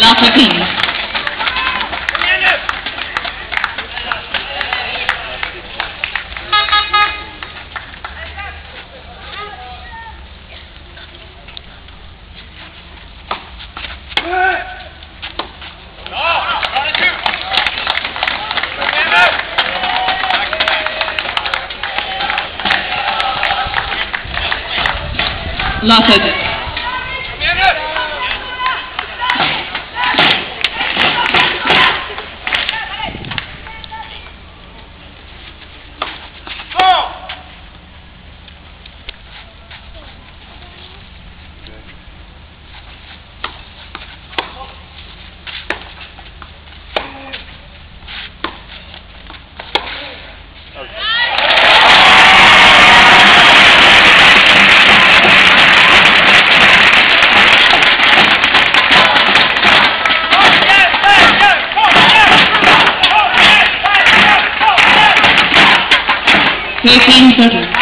La Platine. Lafayette. making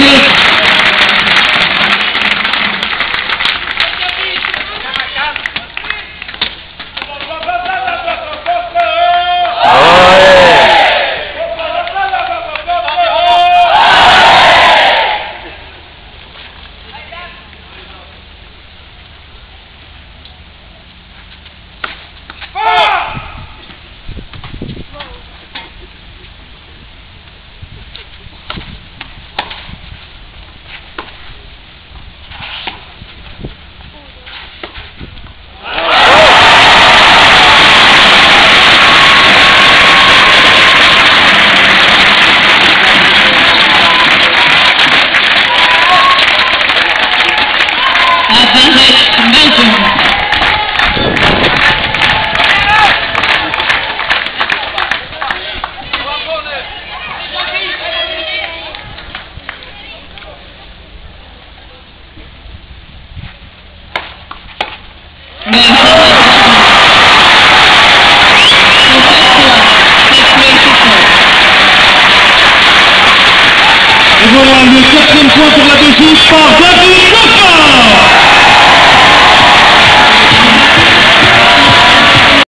Good. Advantage Et voilà le quatrième point pour la Belgique par David